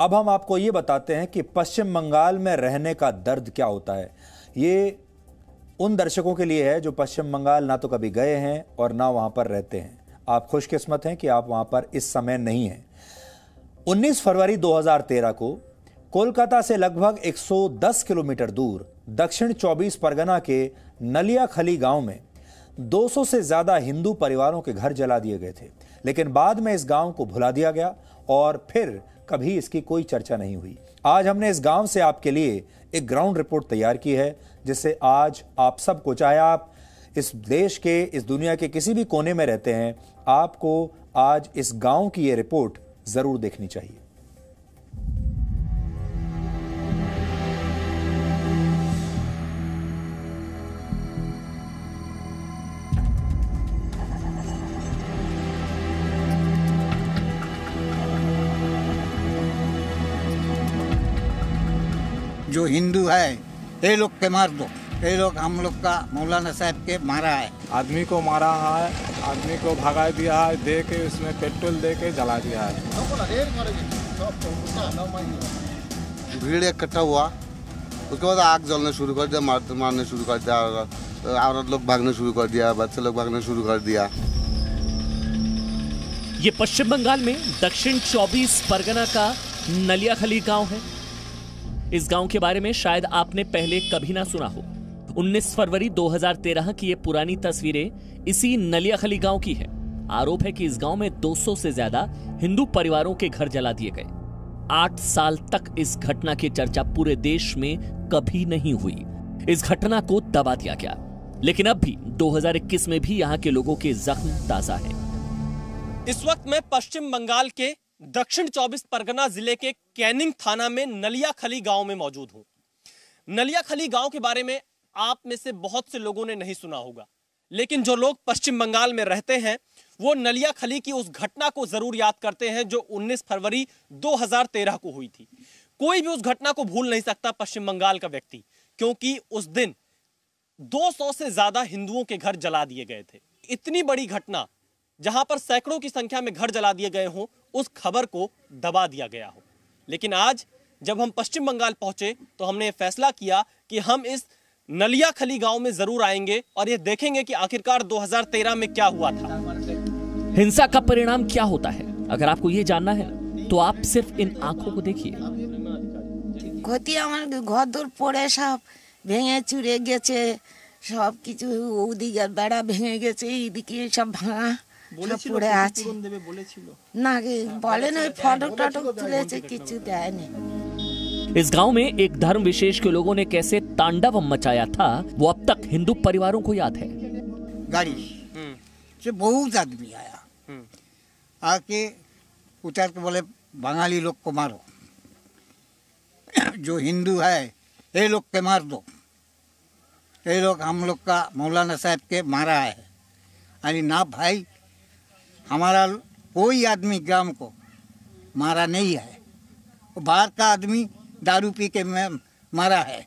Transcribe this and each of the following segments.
अब हम आपको ये बताते हैं कि पश्चिम बंगाल में रहने का दर्द क्या होता है। ये उन दर्शकों के लिए है जो पश्चिम बंगाल ना तो कभी गए हैं और ना वहाँ पर रहते हैं। आप खुशकिस्मत हैं कि आप वहाँ पर इस समय नहीं हैं। 19 फरवरी 2013 को कोलकाता से लगभग 110 किलोमीटर दूर दक्षिण 24 परगना के नलियाखली गाँव में 200 से ज़्यादा हिंदू परिवारों के घर जला दिए गए थे। लेकिन बाद में इस गाँव को भुला दिया गया और फिर कभी इसकी कोई चर्चा नहीं हुई। आज हमने इस गाँव से आपके लिए एक ग्राउंड रिपोर्ट तैयार की है, जिससे आज आप सबको, चाहे आप इस देश के, इस दुनिया के किसी भी कोने में रहते हैं, आपको आज इस गाँव की ये रिपोर्ट ज़रूर देखनी चाहिए। जो हिंदू है ये लोग के मार दो। ये लोग हम लोग का मौलाना साहब के मारा है। आदमी को मारा है आदमी को भगा दिया है दे के उसमें पेट्रोल दे के जला दिया है। भीड़ इकट्ठा हुआ। उसके बाद आग जलने शुरू कर दिया मार मारने शुरू कर दिया औरत लोग भागने शुरू कर दिया बच्चे लोग भागने शुरू कर दिया। ये पश्चिम बंगाल में दक्षिण 24 परगना का नलियाखली गाँव है। इस गाँव के बारे में शायद आपने पहले कभी ना सुना हो। 19 फरवरी 2013 की ये पुरानी तस्वीरें इसी नलियाखली गाँव की है। आरोप है कि इस गाँव में 200 से ज़्यादा हिंदू परिवारों के घर जला दिए गए। आठ साल तक इस घटना की चर्चा पूरे देश में कभी नहीं हुई। इस घटना को दबा दिया गया। लेकिन अब भी 2021 में भी यहाँ के लोगों के जख्म ताज़ा है। इस वक्त मैं पश्चिम बंगाल के दक्षिण 24 परगना ज़िले के कैनिंग थाना में नलियाखली गाँव में मौजूद हूँ। नलियाखली गाँव के बारे में आप में से बहुत से लोगों ने नहीं सुना होगा, लेकिन जो लोग पश्चिम बंगाल में रहते हैं, वो नलियाखली की उस घटना को ज़रूर याद करते हैं जो 19 फरवरी 2013 को हुई थी। कोई भी उस घटना को भूल नहीं सकता पश्चिम बंगाल का व्यक्ति, क्योंकि उस दिन 200 से ज़्यादा हिंदुओं के घर जला दिए गए थे। इतनी बड़ी घटना, जहाँ पर सैकड़ों की संख्या में घर जला दिए गए हों उस खबर को दबा दिया गया हो लेकिन आज जब हम पश्चिम बंगाल पहुंचे तो हमने फैसला किया कि हम इस नलियाखली गांव में जरूर आएंगे और ये देखेंगे कि आखिरकार 2013 में क्या हुआ था हिंसा का परिणाम क्या होता है अगर आपको ये जानना है तो आप सिर्फ इन आंखों को देखिए ক্ষতি আমার ঘর দোর পড়ে সব ভেঙে চুরে গেছে সব কিছু ওদিকে বেড়া ভেঙে গেছে এইদিকে সব ভাঙা সব পড়ে আছে না বলেন ওই ফটক টটক তুলেছে কিছু দেয়নি इस गांव में एक धर्म विशेष के लोगों ने कैसे तांडव मचाया था वो अब तक हिंदू परिवारों को याद है गाड़ी से बहुत आदमी आया आके उतर के बोले बंगाली लोग को मारो जो हिंदू है ये लोग के मार दो ये लोग हम लोग का मौलाना साहब के मारा है अरे ना भाई हमारा कोई आदमी ग्राम को मारा नहीं है। वो बाहर का आदमी दारू पी के मारा है।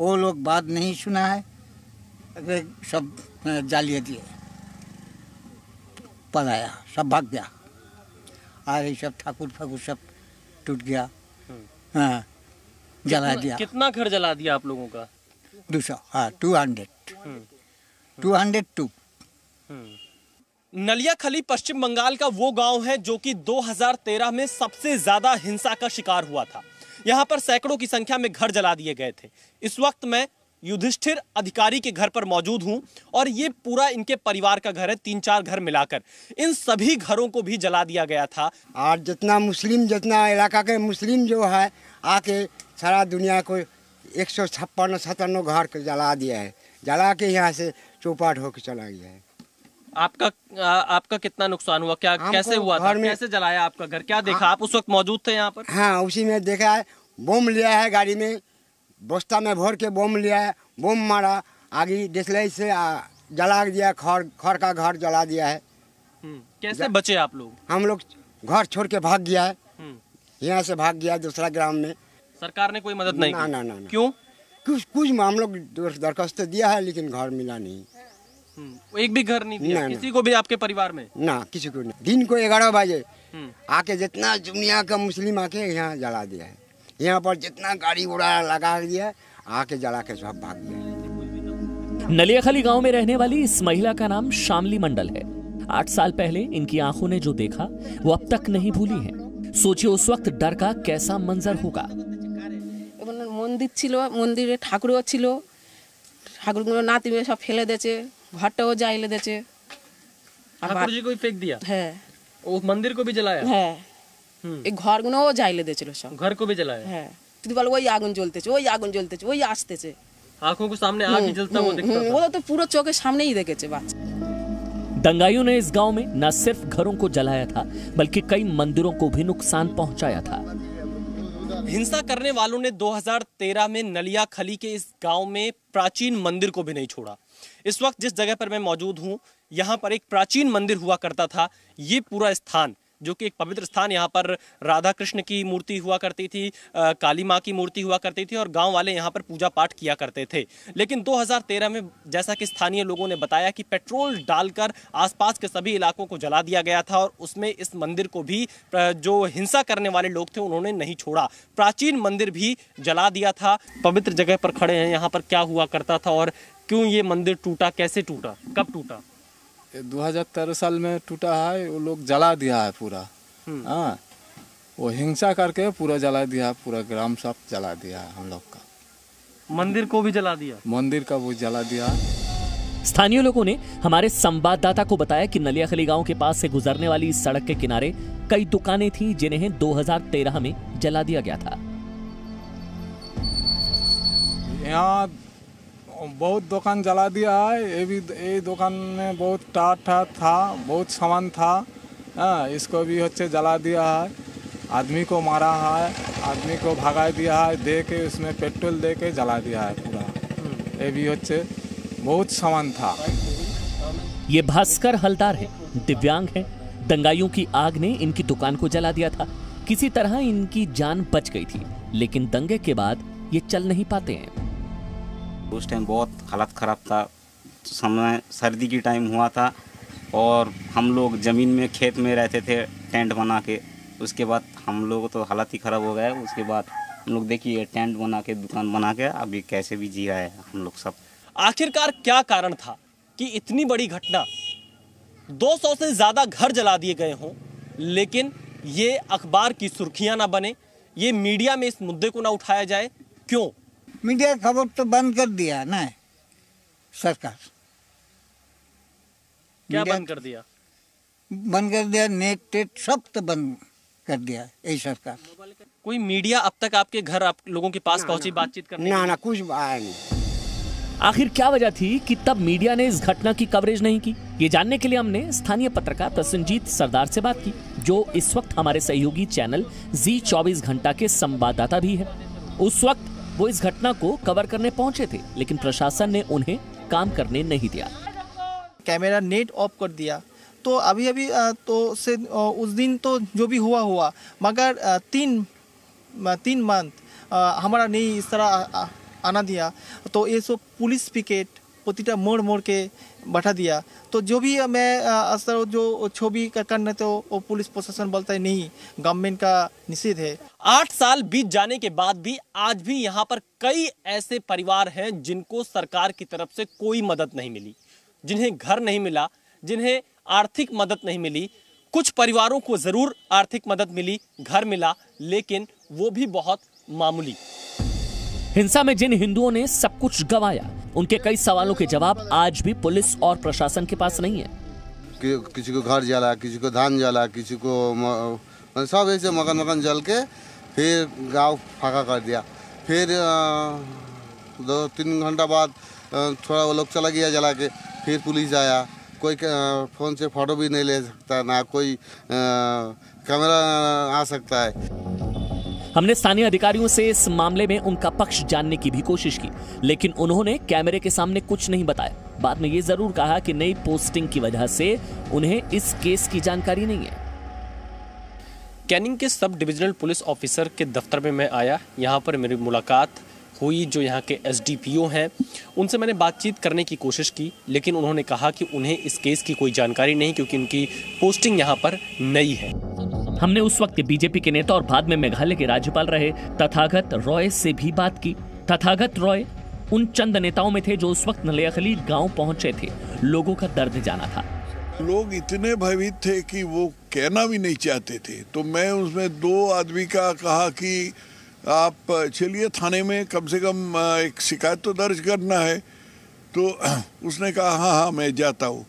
वो लोग बात नहीं सुना है। अरे सब जालिए दिए। पलाया सब भाग गया। और ये सब ठाकुर फाकुर सब टूट गया। हाँ जला दिया। कितना घर जला दिया आप लोगों का? दो सौ हाँ two hundred two hundred to Naliakhali Paschim Bangal का वो गाँव है जो कि 2013 में सबसे ज़्यादा हिंसा का शिकार हुआ था। यहाँ पर सैकड़ों की संख्या में घर जला दिए गए थे। इस वक्त मैं युधिष्ठिर अधिकारी के घर पर मौजूद हूँ और ये पूरा इनके परिवार का घर है तीन चार घर मिलाकर। इन सभी घरों को भी जला दिया गया था। और जितना मुस्लिम, जितना इलाका के मुस्लिम जो है, आके सारा दुनिया को एक सौ छप्पन सतानवे घर जला दिया है। जला के यहाँ से चौपाट होकर चला गया है। आपका आ, आपका कितना नुकसान हुआ? क्या कैसे हुआ था? में- कैसे जलाया आपका घर? क्या देखा? आप उस वक्त मौजूद थे यहाँ पर? हाँ उसी में देखा है बम लिया है गाड़ी में। बस्ता में भर के बम लिया है बम मारा। आगे डिसलाई से आ, जला दिया खर खर का घर जला दिया है। हम्म, कैसे बचे आप लोग? हम लोग घर छोड़ के भाग गया है। हम्म, यहाँ से भाग गया दूसरा ग्राम में। सरकार ने कोई मदद नहीं ना ना ना ना। क्यों? कुछ कुछ हम लोग दरखास्त दिया है लेकिन घर मिला नहीं। एक भी घर नहीं दिया ना, ना। किसी को भी आपके परिवार में ना किसी को नहीं दिन को ग्यारह बजे हम्म। आके जितना दुनिया का मुस्लिम आके यहाँ जला दिया है यहाँ पर जितना गाड़ी घोड़ा लगा दिया है आके जला के सब भाग गया नलियाखली गांव में रहने वाली इस महिला का नाम शामली मंडल है आठ साल पहले इनकी आंखों ने जो देखा वो अब तक नहीं भूली है सोचिए उस वक्त डर का कैसा मंजर होगा এবং মন্দির ছিল মন্দিরে ঠাকুরও ছিল ঠাকুরগুলো নাতি মেয়ে সব ফেলে দিয়েছে भट्ट हो जाए ले देचे। ठाकुर जी को भी फेंक दिया? है। वो मंदिर को भी जलाया? है। हम्म। एक घर गुना हो जाए ले देचे लोशा घर को भी जलाया? है। तो दिवाल वही आगुन जलते चे वही आगुन जलते चे वही आस्ते चे। आँखों को सामने आग हम्म, जलता हुआ हम्म, दिखता वो तो पूरा चौके सामने ही देखे चे बात। दंगाइयों ने इस गाँव में न सिर्फ़ घरों को जलाया था बल्कि कई मंदिरों को भी नुकसान पहुँचाया था। हिंसा करने वालों ने 2013 में नलिया खली के इस गाँव में प्राचीन मंदिर को भी नहीं छोड़ा। इस वक्त जिस जगह पर मैं मौजूद हूँ, यहाँ पर एक प्राचीन मंदिर हुआ करता था। ये पूरा स्थान जो कि एक पवित्र स्थान यहाँ पर राधा कृष्ण की मूर्ति हुआ करती थी अ, काली माँ की मूर्ति हुआ करती थी और गाँव वाले यहाँ पर पूजा पाठ किया करते थे। लेकिन 2013 में जैसा कि स्थानीय लोगों ने बताया कि पेट्रोल डालकर आसपास के सभी इलाकों को जला दिया गया था और उसमें इस मंदिर को भी जो हिंसा करने वाले लोग थे उन्होंने नहीं छोड़ा। प्राचीन मंदिर भी जला दिया था। पवित्र जगह पर खड़े हैं यहाँ पर क्या हुआ करता था और क्यों ये मंदिर टूटा कैसे टूटा कब टूटा? ये 2013 साल में टूटा है वो लोग जला दिया है पूरा। हाँ वो हिंसा करके पूरा जला दिया पूरा ग्राम सब जला दिया है हम लोग का। मंदिर को भी जला दिया? मंदिर का वो जला दिया। स्थानीय लोगों ने हमारे संवाददाता को बताया कि नलियाखली गाँव के पास से गुजरने वाली इस सड़क के किनारे कई दुकानें थी जिन्हें 2013 में जला दिया गया था। यहाँ बहुत दुकान जला दिया है। ये भी, ये दुकान में बहुत टाटा था, बहुत सामान था। हाँ इसको भी अच्छे जला दिया है। आदमी को मारा है, आदमी को भगा दिया है दे के उसमें पेट्रोल दे के जला दिया है पूरा। ये भी अच्छे, बहुत सामान था। ये भास्कर हलदार है, दिव्यांग है। दंगाइयों की आग ने इनकी दुकान को जला दिया था। किसी तरह इनकी जान बच गई थी, लेकिन दंगे के बाद ये चल नहीं पाते हैं। उस टाइम बहुत हालत ख़राब था। समय, सर्दी की टाइम हुआ था और हम लोग ज़मीन में, खेत में रहते थे, टेंट बना के। उसके बाद हम लोग तो हालत ही ख़राब हो गया। उसके बाद हम लोग देखिए, टेंट बना के, दुकान बना के अभी कैसे भी जी रहा है हम लोग सब। आखिरकार क्या कारण था कि इतनी बड़ी घटना? 200 से ज़्यादा घर जला दिए गए हों, लेकिन ये अखबार की सुर्खियाँ ना बने। ये मीडिया में इस मुद्दे को ना उठाया जाए। क्यों? मीडिया खबर तो बंद कर दिया ना सरकार। क्या बंद कर दिया? बंद कर दिया नेट टेट सब तो बंद कर दिया यही सरकार। कोई मीडिया अब तक आपके घर आप लोगों के पास पहुँची बातचीत करने ना ना कुछ आया नहीं। आखिर क्या वजह थी कि तब मीडिया ने इस घटना की कवरेज नहीं की? ये जानने के लिए हमने स्थानीय पत्रकार प्रसन्नजीत सरदार से बात की जो इस वक्त हमारे सहयोगी चैनल जी 24 घंटा के संवाददाता भी है। उस वक्त वो इस घटना को कवर करने पहुँचे थे, लेकिन प्रशासन ने उन्हें काम करने नहीं दिया। कैमरा नेट ऑफ़ कर दिया। तो अभी अभी तो से उस दिन तो जो भी हुआ हुआ। मगर तीन तीन मंथ हमारा नहीं इस तरह आना दिया। तो ये सब पुलिस पिकेट प्रतिटा मोड़ मोड़ के बैठा दिया। तो जो भी मैं असर जो छवि का करना तो वो पुलिस प्रशासन बोलता है, नहीं, गवर्नमेंट का निषेध है। आठ साल बीत जाने के बाद भी आज भी यहाँ पर कई ऐसे परिवार हैं जिनको सरकार की तरफ़ से कोई मदद नहीं मिली। जिन्हें घर नहीं मिला, जिन्हें आर्थिक मदद नहीं मिली। कुछ परिवारों को ज़रूर आर्थिक मदद मिली, घर मिला, लेकिन वो भी बहुत मामूली। हिंसा में जिन हिंदुओं ने सब कुछ गवाया उनके कई सवालों के जवाब आज भी पुलिस और प्रशासन के पास नहीं है। कि, किसी को घर जला किसी को धान जला किसी को म- सब ऐसे मकान मकान जल के फिर गाँव फाका कर दिया। फिर दो तीन घंटा बाद थोड़ा वो लोग चला गया जला के फिर पुलिस आया। कोई फ़ोन से फ़ोटो भी नहीं ले सकता ना कोई कैमरा आ सकता है। हमने स्थानीय अधिकारियों से इस मामले में उनका पक्ष जानने की भी कोशिश की, लेकिन उन्होंने कैमरे के सामने कुछ नहीं बताया। बाद में ये ज़रूर कहा कि नई पोस्टिंग की वजह से उन्हें इस केस की जानकारी नहीं है। कैनिंग के सब डिविजनल पुलिस ऑफिसर के दफ्तर में मैं आया। यहाँ पर मेरी मुलाकात हुई जो यहाँ के एस हैं। उनसे मैंने बातचीत करने की कोशिश की, लेकिन उन्होंने कहा कि उन्हें इस केस की कोई जानकारी नहीं, क्योंकि उनकी पोस्टिंग यहाँ पर नई है। हमने उस वक्त बीजेपी के नेता और बाद में मेघालय के राज्यपाल रहे। तथागत रॉय से भी बात की। तथागत रॉय उन चंद नेताओं में थे जो उस वक्त नलियाखली गाँव पहुँचे थे। लोगों का दर्द जाना था। लोग इतने भयभीत थे कि वो कहना भी नहीं चाहते थे। तो मैं उसमें दो आदमी का कहा कि आप चलिए थाने में, कम से कम एक शिकायत तो दर्ज करना है। तो उसने कहा हाँ हाँ मैं जाता हूँ।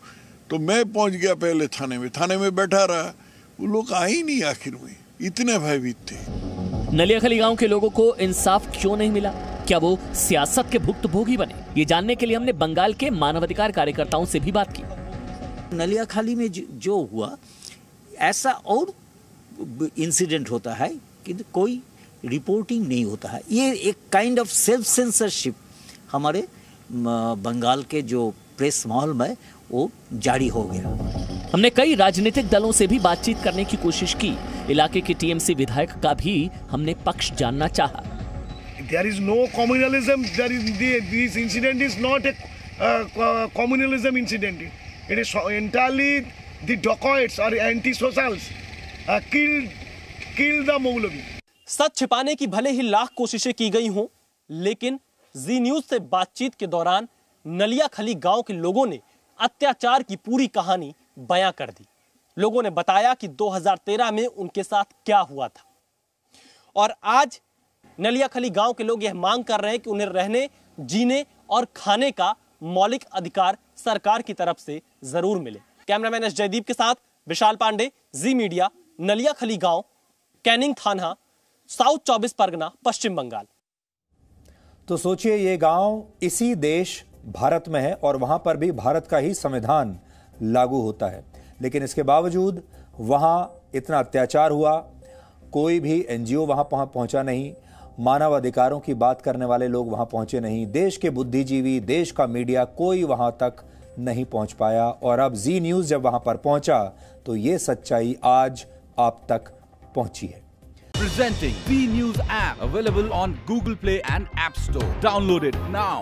तो मैं पहुँच गया पहले थाने में। थाने में बैठा रहा। वो लोग आए ही नहीं आखिर में। इतने भयभीत थे। नलियाखली गाँव के लोगों को इंसाफ क्यों नहीं मिला? क्या वो सियासत के भुक्तभोगी बने? ये जानने के लिए हमने बंगाल के मानवाधिकार कार्यकर्ताओं से भी बात की। नलियाखाली में जो हुआ ऐसा और इंसिडेंट होता है कि कोई रिपोर्टिंग नहीं होता है। ये एक काइंड ऑफ़ सेल्फ सेंसरशिप हमारे बंगाल के जो प्रेस माहौल में वो जारी हो गया। हमने कई राजनीतिक दलों से भी बातचीत करने की कोशिश की इलाके के टीएमसी विधायक का भी हमने पक्ष जानना चाहा there is no communalism. There is the, this incident is not a uh, communalism incident. It is entirely the dacoits or anti-socials uh, killed killed the Maulavi. सच छिपाने की भले ही लाख कोशिशें की गई हों लेकिन जी न्यूज़ से बातचीत के दौरान नलिया खली गाँव के लोगों ने अत्याचार की पूरी कहानी बयां कर दी। लोगों ने बताया कि 2013 में उनके साथ क्या हुआ था। और आज नलियाखली गाँव के लोग यह मांग कर रहे हैं कि उन्हें रहने, जीने और खाने का मौलिक अधिकार सरकार की तरफ़ से ज़रूर मिले। कैमरामैन एस जयदीप के साथ विशाल पांडे, जी मीडिया, नलियाखली गाँव, कैनिंग थाना, साउथ चौबीस परगना, पश्चिम बंगाल। तो सोचिए, ये गाँव इसी देश, भारत में है और वहाँ पर भी भारत का ही संविधान लागू होता है लेकिन इसके बावजूद वहाँ इतना अत्याचार हुआ, कोई भी एनजीओ वहाँ पहुँचा नहीं मानव अधिकारों की बात करने वाले लोग वहाँ पहुँचे नहीं, देश के बुद्धिजीवी, देश का मीडिया कोई वहाँ तक नहीं पहुँच पाया और अब जी न्यूज़ जब वहाँ पर पहुँचा तो ये सच्चाई आज आप तक पहुँची है Presenting B News app available on Google Play and App Store. Download it now.